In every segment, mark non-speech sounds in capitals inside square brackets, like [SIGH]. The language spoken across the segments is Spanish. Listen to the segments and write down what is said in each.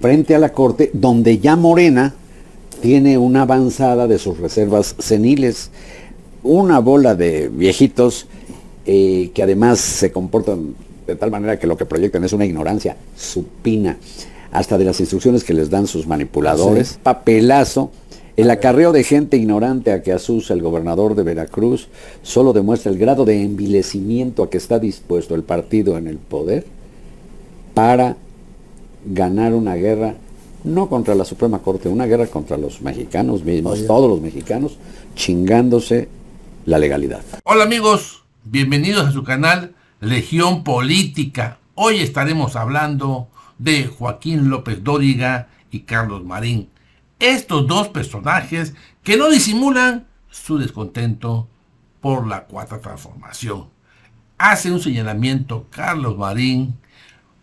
frente a la Corte, donde ya Morena tiene una avanzada de sus reservas seniles, una bola de viejitos eh, que además se comportan de tal manera que lo que proyectan es una ignorancia supina, hasta de las instrucciones que les dan sus manipuladores, papelazo. El acarreo de gente ignorante a que asusa el gobernador de Veracruz solo demuestra el grado de envilecimiento a que está dispuesto el partido en el poder para ganar una guerra, no contra la Suprema Corte, una guerra contra los mexicanos mismos, todos los mexicanos, chingándose la legalidad. Hola amigos, bienvenidos a su canal Legión Política. Hoy estaremos hablando de Joaquín López Dóriga y Carlos Marín. Estos dos personajes que no disimulan su descontento por la cuarta transformación. Hace un señalamiento Carlos Marín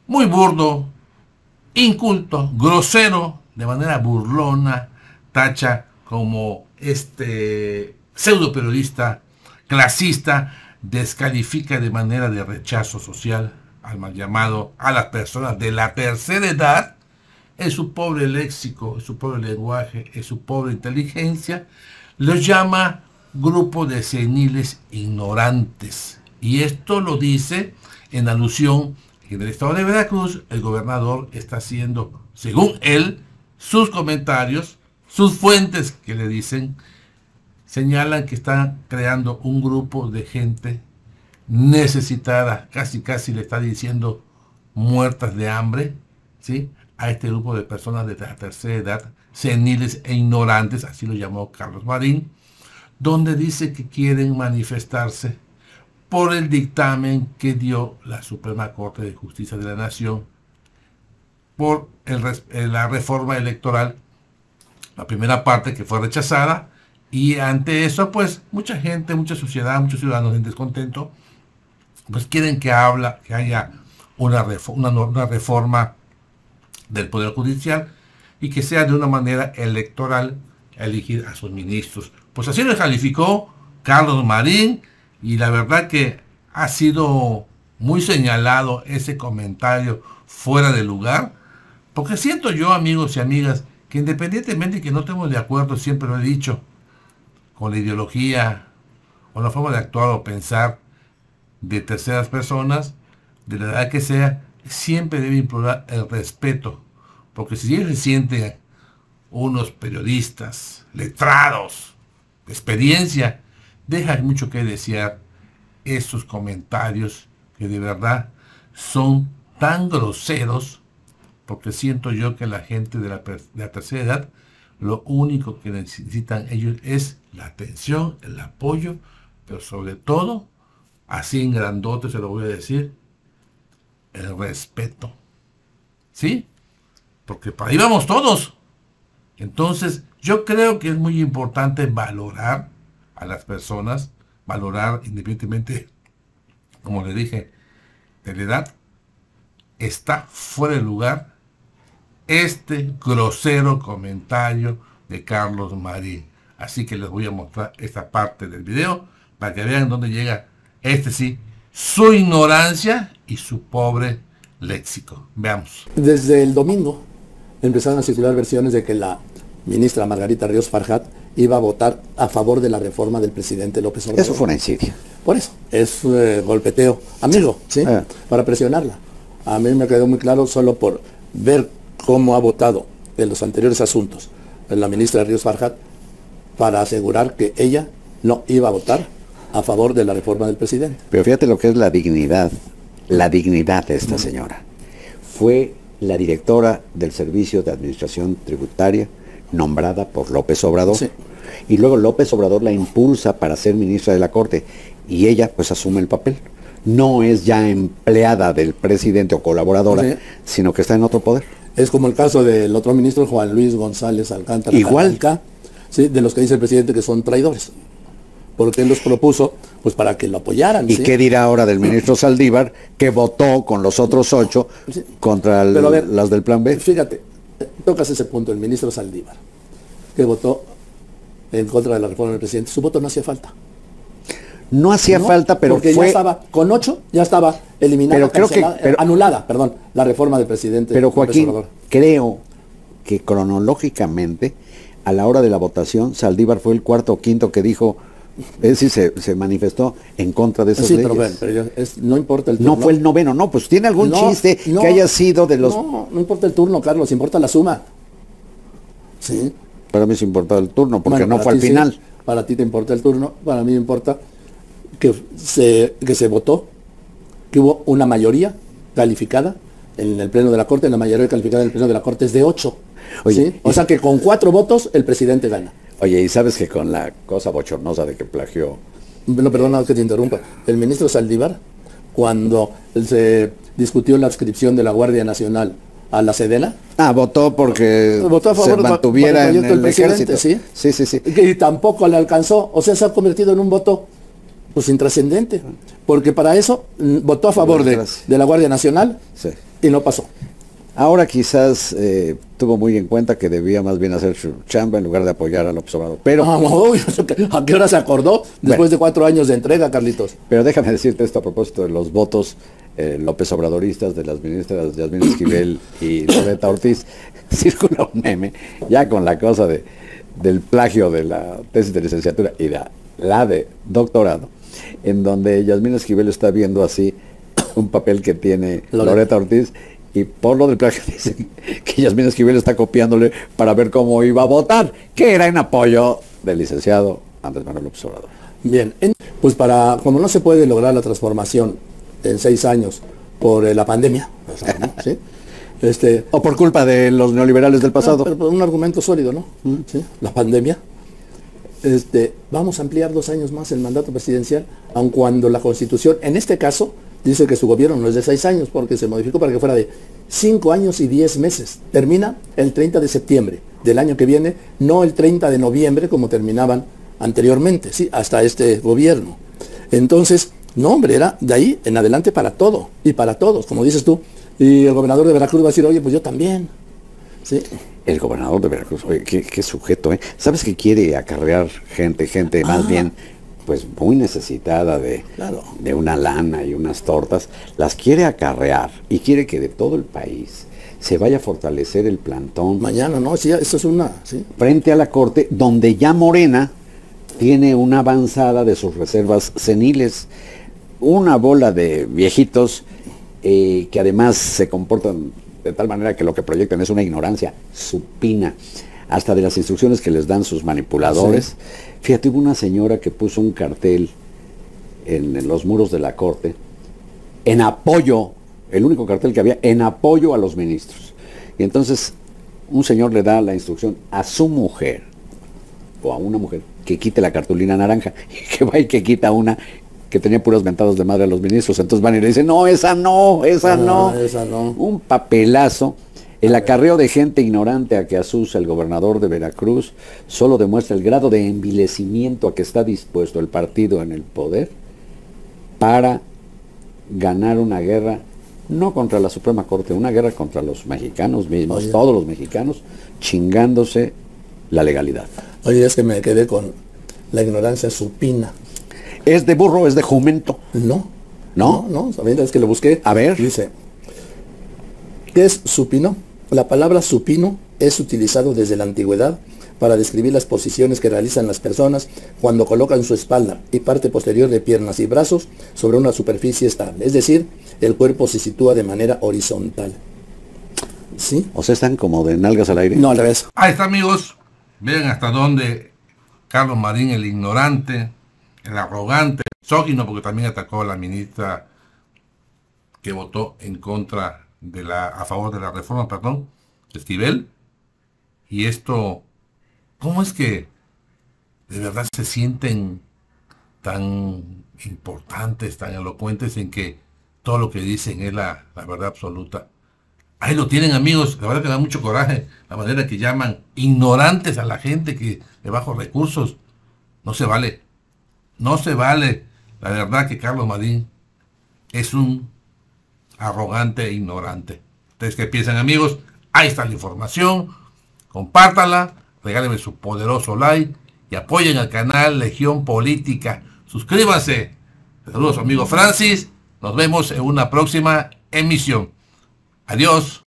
muy burdo, inculto, grosero, de manera burlona, tacha como este pseudo periodista clasista, descalifica de manera de rechazo social al mal llamado a las personas de la tercera edad, en su pobre léxico, en su pobre lenguaje, en su pobre inteligencia, los llama grupo de seniles ignorantes. Y esto lo dice en alusión en el estado de Veracruz el gobernador está haciendo, según él, sus comentarios, sus fuentes que le dicen, señalan que está creando un grupo de gente necesitada, casi casi le está diciendo muertas de hambre, ¿sí? A este grupo de personas de la tercera edad, seniles e ignorantes, así lo llamó Carlos Marín, donde dice que quieren manifestarse por el dictamen que dio la Suprema Corte de Justicia de la Nación por eh, la reforma electoral, la primera parte que fue rechazada, y ante eso, pues, mucha gente, mucha sociedad, muchos ciudadanos en descontento, pues quieren que habla, que haya una, reforma, una reforma del Poder Judicial y que sea de una manera electoral elegir a sus ministros. Pues así lo calificó Carlos Marín, y la verdad que ha sido muy señalado ese comentario fuera de lugar, porque siento yo, amigos y amigas, que independientemente de que no estemos de acuerdo, siempre lo he dicho, con la ideología o la forma de actuar o pensar de terceras personas, de la edad que sea, siempre debe implorar el respeto, porque si ellos se sienten unos periodistas, letrados, de experiencia, deja mucho que desear esos comentarios que de verdad son tan groseros, porque siento yo que la gente de la, tercera edad, lo único que necesitan ellos es la atención, el apoyo, pero sobre todo, así en grandote se lo voy a decir, el respeto. ¿Sí? Porque para ahí vamos todos. Entonces, yo creo que es muy importante valorar a las personas, valorar independientemente, como le dije, de la edad, está fuera de lugar este grosero comentario de Carlos Marín. Así que les voy a mostrar esta parte del video para que vean dónde llega este sí, su ignorancia y su pobre léxico. Veamos. Desde el domingo empezaron a circular versiones de que la ministra Margarita Ríos Farjat iba a votar a favor de la reforma del presidente López Obrador. Eso fue una insidia. Por eso, es eh, golpeteo amigo, ¿sí? Para presionarla. A mí me quedó muy claro solo por ver cómo ha votado en los anteriores asuntos la ministra Ríos Farjat para asegurar que ella no iba a votar a favor de la reforma del presidente. Pero fíjate lo que es la dignidad, la dignidad de esta señora. Fue la directora del Servicio de Administración Tributaria, nombrada por López Obrador. Y luego López Obrador la impulsa para ser ministra de la Corte y ella pues asume el papel. No es ya empleada del presidente o colaboradora, sino que está en otro poder. Es como el caso del otro ministro Juan Luis González Alcántara. Igual. ¿sí? de los que dice el presidente que son traidores. Porque él los propuso pues para que lo apoyaran. ¿Y qué dirá ahora del ministro Saldívar que votó con los otros ocho contra las del plan B? Fíjate, tocas ese punto, el ministro Saldívar, que votó en contra de la reforma del presidente. Su voto no hacía falta. No hacía falta, pero porque ya estaba, con ocho, ya estaba eliminada, pero creo que, anulada, perdón, la reforma del presidente. Pero Joaquín, creo que cronológicamente, a la hora de la votación, Saldívar fue el cuarto o quinto que dijo, es decir, se, se manifestó en contra de esas Sí, leyes. pero, ven, pero ya es- no importa el turno. no fue el noveno, no, pues tiene algún No, chiste no, que haya sido de los... No, no importa el turno, Carlos, importa la suma. Sí. Para mí se importaba el turno, porque Bueno, no fue al sí, final. para ti te importa el turno, para mí me importa que se, que se votó, que hubo una mayoría calificada en el pleno de la Corte, la mayoría calificada en el pleno de la Corte es de 8. Oye, O sea que con cuatro votos el presidente gana. Oye, y sabes que con la cosa bochornosa de que plagió... No, perdona que te interrumpa. El ministro Saldívar, cuando se discutió la adscripción de la Guardia Nacional a la Sedena, Ah, votó porque Votó a favor se mantuviera para el en el ejército. ¿sí? sí, sí, sí. y tampoco le alcanzó, o sea, se ha convertido en un voto pues intrascendente, porque para eso mm, votó a favor de, la Guardia Nacional Sí. y no pasó. Ahora quizás eh, tuvo muy en cuenta que debía más bien hacer su chamba en lugar de apoyar al observador. Pero, Ah, [LAUGHS] ¿A qué hora se acordó? Después Bueno. de cuatro años de entrega, Carlitos. pero déjame decirte esto a propósito de los votos eh, López Obradoristas de las ministras Yasmín Esquivel [COUGHS] y Loreta Ortiz. [LAUGHS] Circula un meme ya con la cosa de, del plagio de la tesis de licenciatura y la, la de doctorado, en donde Yasmín Esquivel está viendo así un papel que tiene. Loreta Ortiz y por lo del plagio [LAUGHS] dicen que Yasmín Esquivel está copiándole para ver cómo iba a votar, que era en apoyo del licenciado Andrés Manuel López Obrador. Bien, en- pues para, como no se puede lograr la transformación en seis años por eh, la pandemia, ¿no? ¿Sí? [LAUGHS] Este, O por culpa de los neoliberales del No, pasado. pero por un argumento sólido, ¿no? ¿Sí? La pandemia. Este, vamos a ampliar dos años más el mandato presidencial, aun cuando la Constitución, en este caso, dice que su gobierno no es de seis años, porque se modificó para que fuera de cinco años y diez meses. Termina el 30 de septiembre del año que viene, no el 30 de noviembre como terminaban anteriormente, ¿sí? hasta este gobierno. Entonces, no, hombre, era de ahí en adelante para todo y para todos, como dices tú. Y el gobernador de Veracruz va a decir, oye, pues yo también. ¿Sí? El gobernador de Veracruz, oye, qué, qué sujeto, ¿eh? ¿Sabes que quiere acarrear gente, gente más Ah. bien, pues muy necesitada de, Claro. de una lana y unas tortas? Las quiere acarrear y quiere que de todo el país se vaya a fortalecer el plantón Mañana, ¿no? Sí, eso es una, sí. frente a la Corte, donde ya Morena tiene una avanzada de sus reservas seniles, una bola de viejitos eh, que además se comportan de tal manera que lo que proyectan es una ignorancia supina, hasta de las instrucciones que les dan sus manipuladores. Fíjate, hubo una señora que puso un cartel en, en los muros de la Corte en apoyo, el único cartel que había, en apoyo a los ministros. Y entonces un señor le da la instrucción a su mujer o a una mujer que quite la cartulina naranja [LAUGHS] y que va y que quita una que tenía puras mentadas de madre a los ministros. Entonces van y le dicen, no, esa no, esa Ah, no. esa no. Un papelazo. El acarreo de gente ignorante a que asusa el gobernador de Veracruz solo demuestra el grado de envilecimiento a que está dispuesto el partido en el poder para ganar una guerra, no contra la Suprema Corte, una guerra contra los mexicanos mismos, Oye. todos los mexicanos, chingándose la legalidad. Oye, es que me quedé con la ignorancia supina. ¿Es de burro, es de jumento? No. ¿No? No, no, es que lo busqué. A ver. Dice, ¿qué es supino? La palabra supino es utilizado desde la antigüedad para describir las posiciones que realizan las personas cuando colocan su espalda y parte posterior de piernas y brazos sobre una superficie estable. Es decir, el cuerpo se sitúa de manera horizontal. ¿Sí? O sea, están como de nalgas al aire. No, al revés. Ahí está, amigos. Vean hasta dónde Carlos Marín, el ignorante, el arrogante, misógino, porque también atacó a la ministra que votó en contra de la, a favor de la reforma, perdón, Esquivel. Y esto, ¿cómo es que de verdad se sienten tan importantes, tan elocuentes en que todo lo que dicen es la, la verdad absoluta? Ahí lo tienen amigos, la verdad que da mucho coraje la manera que llaman ignorantes a la gente que de bajos recursos. No se vale, no se vale. La verdad que Carlos Madín es un arrogante e ignorante. ¿Ustedes qué piensan amigos? Ahí está la información. Compártala, regálenme su poderoso like y apoyen al canal Legión Política. Suscríbanse. Saludos amigo Francis. Nos vemos en una próxima emisión. Adiós.